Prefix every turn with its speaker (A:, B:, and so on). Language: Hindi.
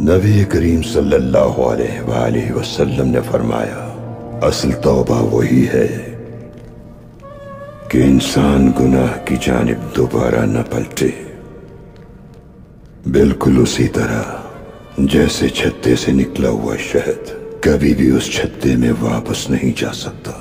A: नबी करीम सल्लल्लाहु अलैहि वसल्लम ने फरमाया, असल तौबा वही है कि इंसान गुनाह की जानब दोबारा न पलटे। बिल्कुल उसी तरह, जैसे छत्ते से निकला हुआ शहद कभी भी उस छत्ते में वापस नहीं जा सकता।